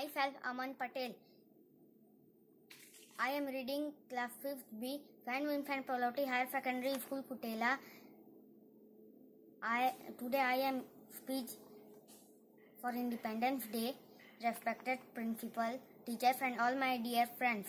Myself Aman Patel. I am reading class 5th B, Fan Vincent Pallotti Higher Secondary School, Kutela. I today I am speech for Independence Day. Respected principal, teachers, and all my dear friends.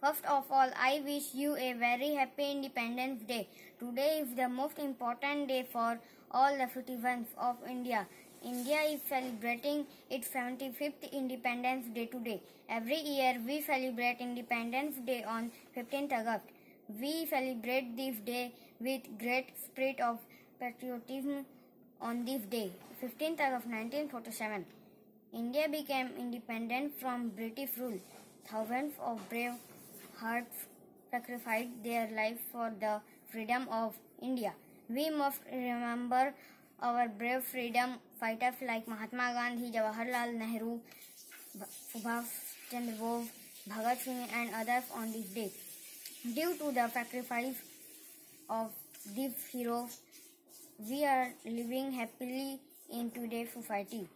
First of all, I wish you a very happy Independence Day. Today is the most important day for all the citizens of India. India is celebrating its 75th Independence Day today. Every year we celebrate Independence Day on 15th August. We celebrate this day with great spirit of patriotism on this day, 15th August 1947. India became independent from British rule. Thousands of brave hearts sacrificed their lives for the freedom of India. We must remember our brave freedom fighters like Mahatma Gandhi, Jawaharlal Nehru, Subhash Chandra Bose, Bhagat Singh and others on this day. Due to the sacrifice of these heroes, we are living happily in today's society.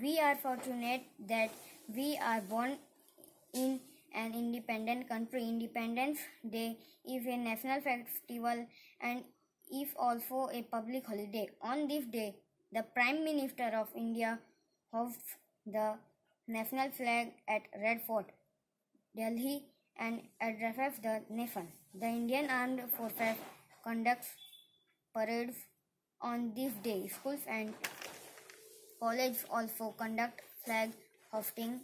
We are fortunate that we are born in an independent country. Independence Day is a national festival and is also a public holiday. On this day, the Prime Minister of India hosts the national flag at Red Fort, Delhi, and addresses the nation. The Indian Armed Forces conducts parades on this day. Schools and colleges also conduct flag hoisting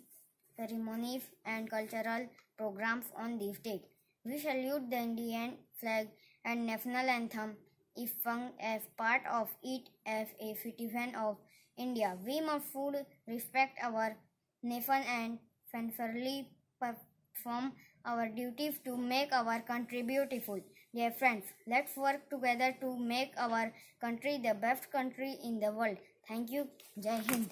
ceremonies and cultural programs on this date. We salute the Indian flag and national anthem is sung as part of it as a citizen of India. We must fully respect our nation and faithfully perform our duties to make our country beautiful. Dear friends, let's work together to make our country the best country in the world. Thank you. Jai Hind.